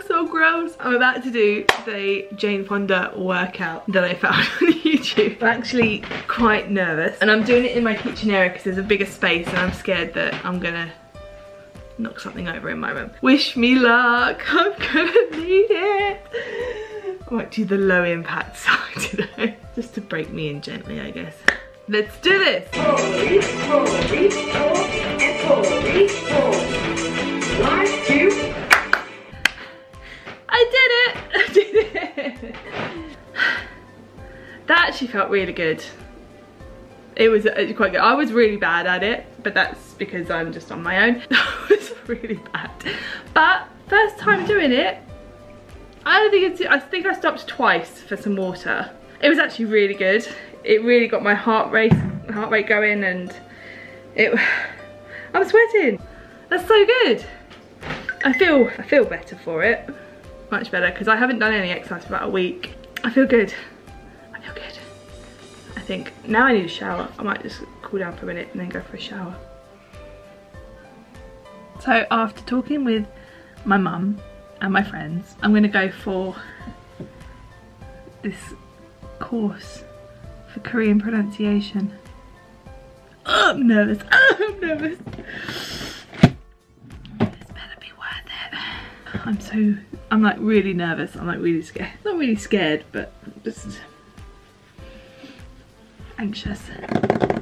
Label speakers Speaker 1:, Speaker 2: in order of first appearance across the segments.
Speaker 1: so gross. I'm about to do the Jane Fonda workout that I found on YouTube. I'm actually quite nervous and I'm doing it in my kitchen area because there's a bigger space and I'm scared that I'm gonna knock something over in my room. Wish me luck, I'm gonna need it. I might do the low impact side today, just to break me in gently, I guess. Let's do this. Actually felt really good. It was uh, quite good. I was really bad at it, but that's because I'm just on my own. That was really bad. But first time doing it, I don't think it's, I think I stopped twice for some water. It was actually really good. It really got my heart rate, heart rate going and it, I'm sweating. That's so good. I feel, I feel better for it. Much better because I haven't done any exercise for about a week. I feel good. I feel good. Think now I need a shower. I might just cool down for a minute and then go for a shower. So after talking with my mum and my friends, I'm gonna go for this course for Korean pronunciation. Oh, I'm nervous. Oh, I'm nervous. This better be worth it. I'm so, I'm like really nervous. I'm like really scared. Not really scared, but just anxious.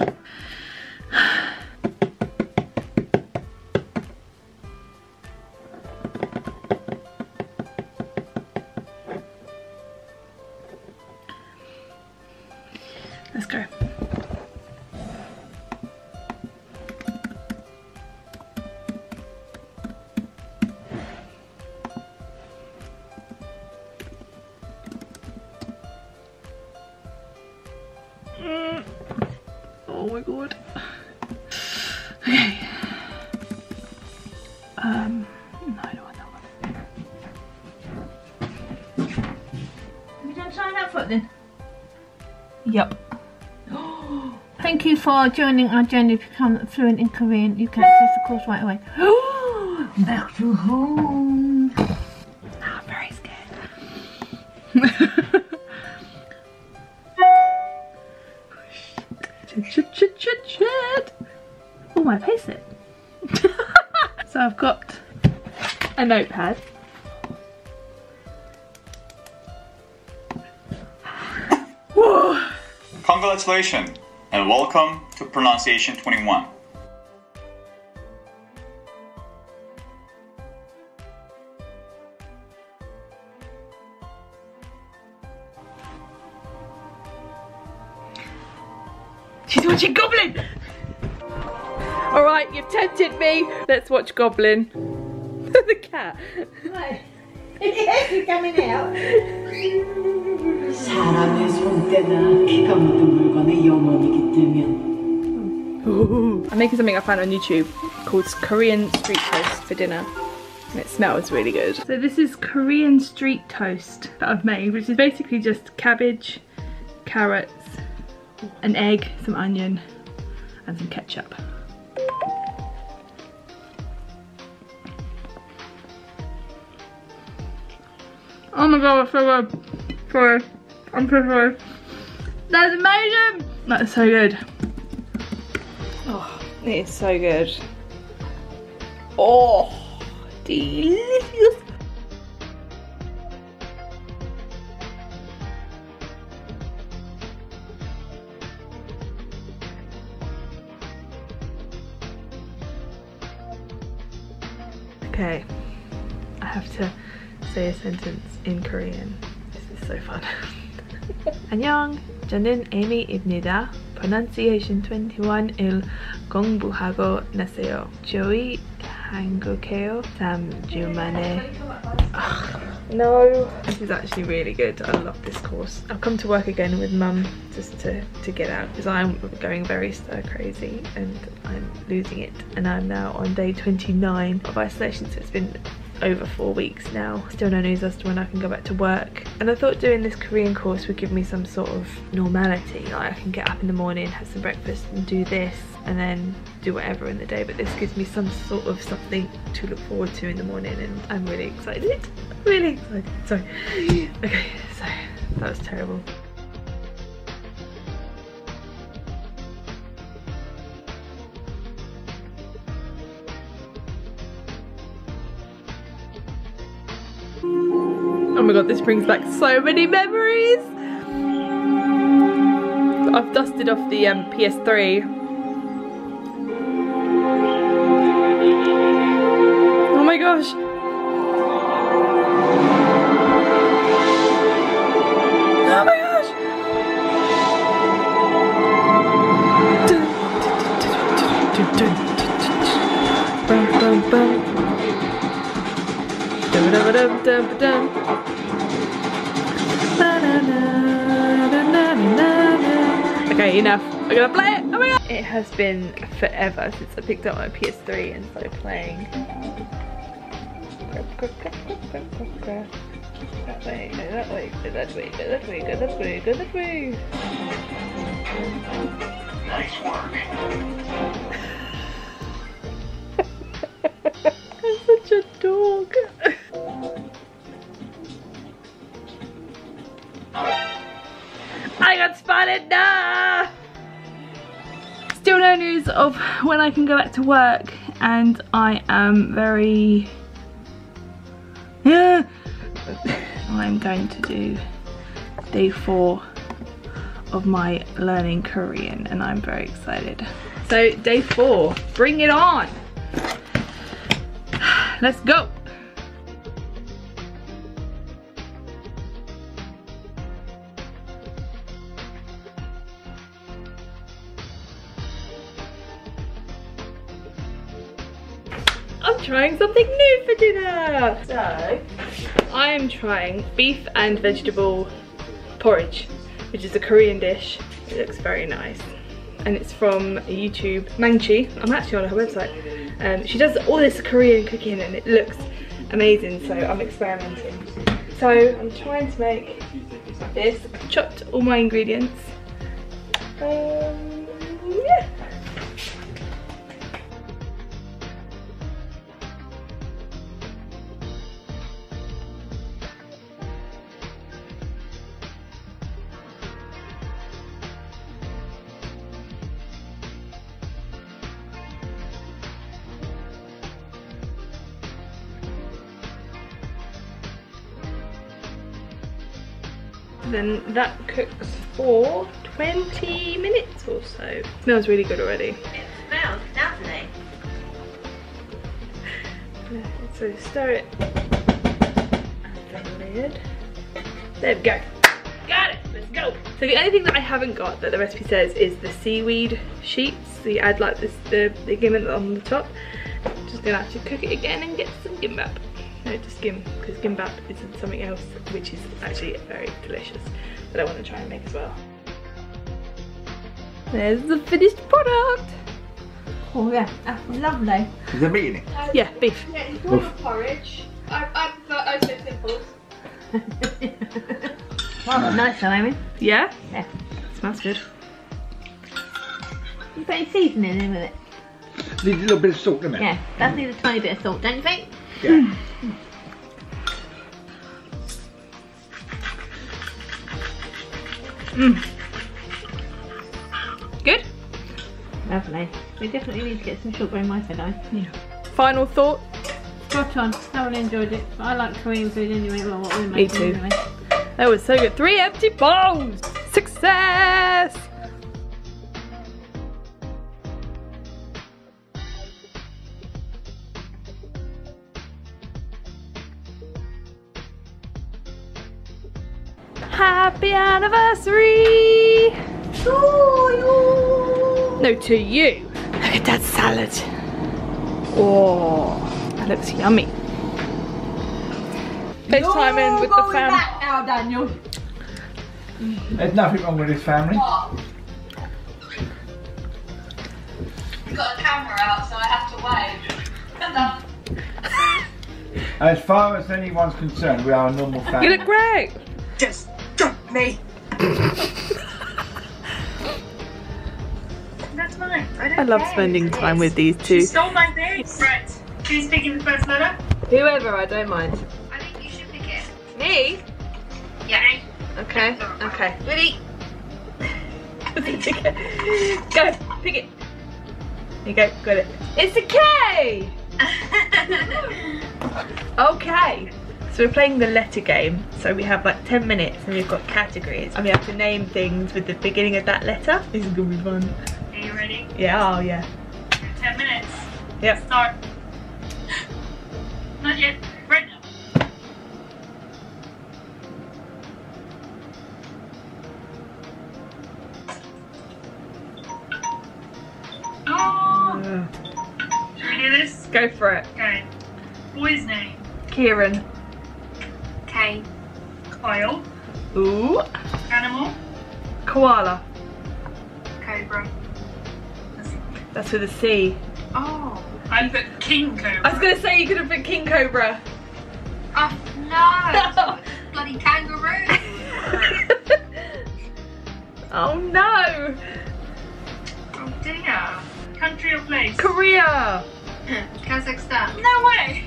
Speaker 1: Yep.
Speaker 2: Thank you for joining our journey to become fluent in Korean. You can access the course right away. Back to home.
Speaker 1: I'm very scared. shit, shit, shit, shit. Oh, my face it. so I've got a notepad.
Speaker 3: Congratulations and welcome to Pronunciation 21.
Speaker 1: She's watching Goblin! Alright, you've tempted me. Let's watch Goblin. the cat.
Speaker 2: You're coming out.
Speaker 4: 사람의 손때나 기가 묻은 물건의 영원이기 때문
Speaker 1: I'm making something I found on YouTube called Korean street toast for dinner. And it smells really good. So this is Korean street toast that I've made, which is basically just cabbage, carrots, an egg, some onion, and some ketchup. Oh my god, that's so good. Sorry. I'm so sorry. That's amazing! That's so good. Oh, it is so good. Oh, delicious. Okay, I have to say a sentence in Korean. This is so fun. 안녕, 저는 에미입니다. Pronunciation 21을 공부하고 났어요. 저희 한국에요. 3주 만에. No. This is actually really good. I love this course. I'll come to work again with mum just to, to get out because I'm going very stir crazy and I'm losing it. And I'm now on day 29 of isolation so it's been over four weeks now. Still no news as to when I can go back to work. And I thought doing this Korean course would give me some sort of normality. Like I can get up in the morning, have some breakfast and do this and then do whatever in the day but this gives me some sort of something to look forward to in the morning and I'm really excited really excited sorry okay so that was terrible my god, this brings back so many memories. I've dusted off the um, PS3. Oh my gosh. Oh my gosh. Bum. Dum, dum, dum, dum, dum. Okay, enough. I'm gonna play it. Oh my god! It has been forever since I picked up my PS3 and started playing. That way, go that way, go that way, go that way, go that way, go that way.
Speaker 3: Nice work.
Speaker 1: I'm such a dog. I got spotted, nah! No news of when I can go back to work and I am very... Yeah. I'm going to do day four of my learning Korean and I'm very excited. So day four, bring it on! Let's go! I'm trying something new for dinner! So, I am trying beef and vegetable porridge, which is a Korean dish. It looks very nice. And it's from YouTube, Maangchi. I'm actually on her website. Um, she does all this Korean cooking and it looks amazing, so I'm experimenting. So I'm trying to make this. Chopped all my ingredients. Um, yeah. Then that cooks for 20 minutes or so. Smells really good already.
Speaker 2: It smells lovely.
Speaker 1: So stir it. And the lid. There we go. Got it. Let's go. So the only thing that I haven't got that the recipe says is the seaweed sheets. So you add like this the, the gimbap on the top. Just gonna have to cook it again and get some gimbap. No, just gim, because gimbap isn't something else which is actually very delicious that I want to try and make as well. There's the finished product.
Speaker 2: Oh yeah, that's lovely.
Speaker 5: Is there meat in it?
Speaker 1: Um, yeah, beef.
Speaker 6: Yeah, if you want your porridge, I, I prefer oh so simples.
Speaker 2: Well, nice though, Amy.
Speaker 1: Yeah?
Speaker 2: Yeah.
Speaker 1: Smells good.
Speaker 2: You put any seasoning in with it?
Speaker 5: Need a little bit of salt, doesn't it?
Speaker 2: Yeah, that needs a tiny bit of salt, don't you think?
Speaker 5: Yeah. Mm.
Speaker 1: Good?
Speaker 2: Lovely. We definitely need to get some shortbread Wi-Fi though.
Speaker 1: Final thought?
Speaker 2: Spot on. Thoroughly enjoyed it. I like Korean food anyway. Well, what we
Speaker 1: Me too.
Speaker 2: anyway.
Speaker 1: That was so good. Three empty bowls! Success! Happy anniversary! No, to you. Look at that salad. Oh, that looks yummy. Face time in with the fam.
Speaker 2: now, Daniel.
Speaker 5: There's nothing wrong with this family.
Speaker 6: You've got a camera out, so I have to wave. Come on.
Speaker 5: As far as anyone's concerned, we are a normal family.
Speaker 1: You look great.
Speaker 6: Just drop me. That's mine. I don't
Speaker 1: I love spending time with these two.
Speaker 7: Stole my name. Right. Who's picking the first letter?
Speaker 1: Whoever, I don't mind.
Speaker 6: I think you should pick it.
Speaker 1: Me?
Speaker 6: Yeah.
Speaker 1: Okay, okay. Ready? go, pick it. There you go, got it. It's a K! Okay. So we're playing the letter game. So we have like 10 minutes and we've got categories. And we have to name things with the beginning of that letter. This is gonna be fun.
Speaker 7: Are you ready?
Speaker 1: Yeah, oh yeah.
Speaker 7: Ten minutes.
Speaker 1: Yep.
Speaker 7: Start. Not yet. Right now. Oh, should we do this?
Speaker 1: go for it.
Speaker 7: Okay. Boy's name.
Speaker 1: Kieran.
Speaker 6: K.
Speaker 7: Kyle.
Speaker 1: Ooh.
Speaker 7: Animal.
Speaker 1: Koala.
Speaker 6: Cobra.
Speaker 1: That's with a C.
Speaker 6: Oh.
Speaker 7: I put King Cobra.
Speaker 1: I was gonna say you could have put King Cobra.
Speaker 6: Oh no! Bloody kangaroo!
Speaker 1: oh no!
Speaker 7: Oh dear. Country or place?
Speaker 1: Korea!
Speaker 6: Kazakhstan.
Speaker 7: No way.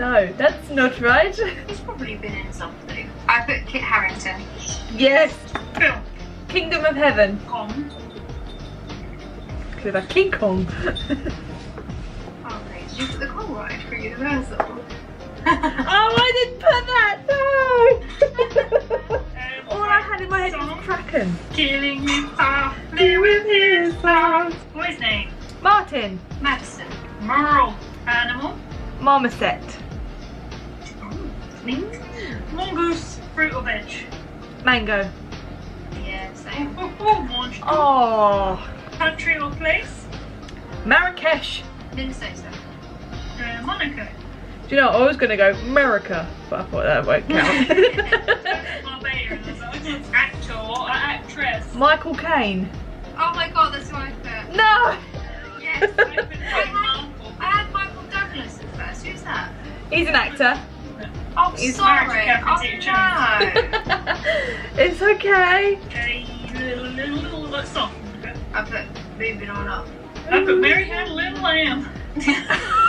Speaker 7: No,
Speaker 1: that's not right.
Speaker 6: He's probably been in something. I put Kit Harington.
Speaker 1: yes!
Speaker 7: Film.
Speaker 1: Kingdom of Heaven.
Speaker 7: Kong.
Speaker 1: Could have King Kong.
Speaker 6: Oh, please. You put the Kong right for Universal.
Speaker 1: oh, I didn't put that! No!
Speaker 7: Um,
Speaker 1: All I had in my head was. Kraken.
Speaker 7: Killing me softly with his songs. Boy's name.
Speaker 1: Martin.
Speaker 6: Madison.
Speaker 7: Merle. Animal.
Speaker 1: Marmoset.
Speaker 7: Mongoose. Fruit or veg.
Speaker 1: Mango.
Speaker 6: Yeah, same.
Speaker 7: Oh, oh. Country or place.
Speaker 1: Marrakesh.
Speaker 6: Minnesota.
Speaker 7: Uh, Monaco.
Speaker 1: Do you know, I was going to go America, but I thought that won't count.
Speaker 7: Actor or actress.
Speaker 1: Michael Caine.
Speaker 6: Oh my god, that's who I put.
Speaker 1: No!
Speaker 6: Yes.
Speaker 7: I
Speaker 6: had, I had Michael Douglas at first. Who's that?
Speaker 1: He's an actor.
Speaker 6: Oh,
Speaker 7: He's
Speaker 6: sorry.
Speaker 7: married
Speaker 6: Oh, no.
Speaker 1: it's okay.
Speaker 7: A little, little, little, little song.
Speaker 6: I put moving on up.
Speaker 7: I put Mary Had a Little Lamb.